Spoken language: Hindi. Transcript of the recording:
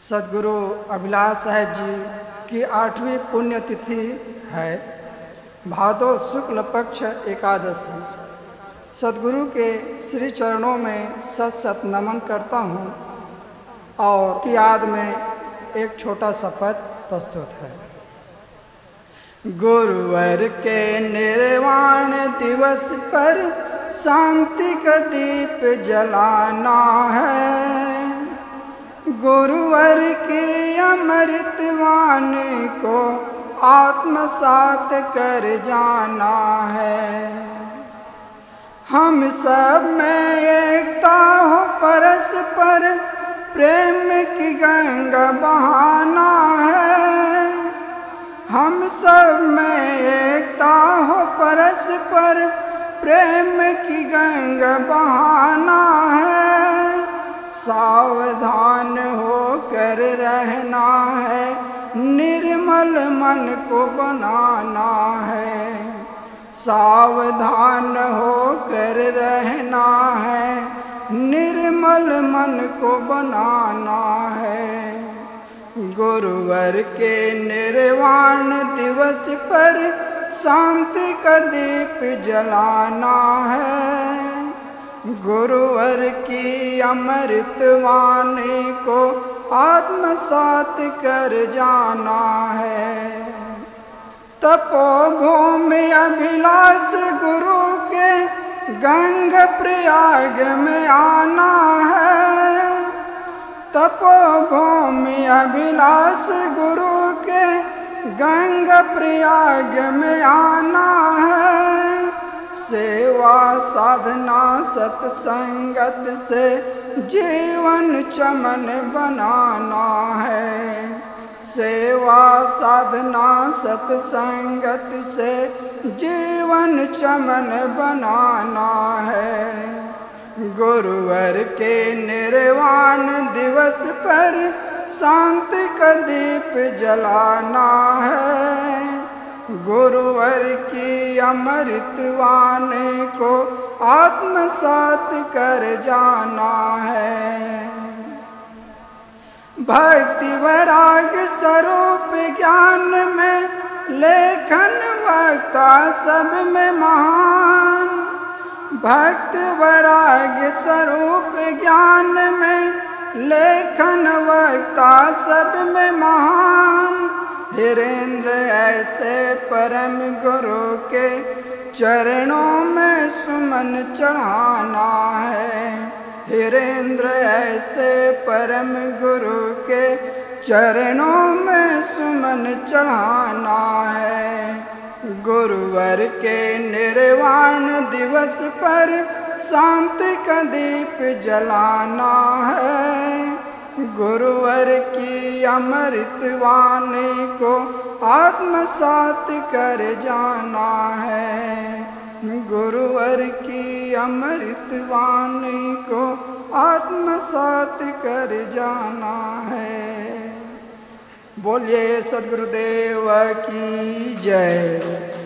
सदगुरु अभिलाष साहेब जी की आठवीं पुण्यतिथि है। भादो शुक्ल पक्ष एकादशी। सदगुरु के श्री चरणों में सत सत नमन करता हूँ और की याद में एक छोटा सा पद प्रस्तुत है। गुरुवर के निर्वाण दिवस पर शांति का दीप जलाना है। गुरुवर की अमृतवान को आत्मसात कर जाना है। हम सब में एकता हो, परस्पर प्रेम की गंगा बहाना है। हम सब में एकता हो, परस्पर प्रेम की गंगा बहाना है। सावधान रहना है, निर्मल मन को बनाना है। सावधान होकर रहना है, निर्मल मन को बनाना है। गुरुवर के निर्वाण दिवस पर शांति का दीप जलाना है। गुरुवर की अमृतवाणी को आत्मसात कर जाना है। तपोभूमि अभिलाष गुरु के गंग प्रयाग में आना है। तपोभूमि अभिलाष गुरु के गंग प्रयाग में आना है। सेवा साधना सत्संगत से जीवन चमन बनाना है। सेवा साधना सत्संगत से जीवन चमन बनाना है। गुरुवर के निर्वाण दिवस पर शांति का दीप जलाना है। गुरुवर की अमृतवाणी को आत्मसात कर जाना है। भक्ति वराग स्वरूप ज्ञान में लेखन वक्ता सब में महान। भक्त वैराग स्वरूप ज्ञान में लेखन वक्ता सब में महान। धीरेन्द्र ऐसे परम गुरु के चरणों में सुमन चढ़ाना है। धीरेन्द्र ऐसे परम गुरु के चरणों में सुमन चढ़ाना है। गुरुवर के निर्वाण दिवस पर शांति का दीप जलाना है। गुरुवर की अमृतवाणी को आत्मसात कर जाना है। गुरुवर की अमृतवाणी को आत्मसात कर जाना है। बोलिए सदगुरुदेव की जय।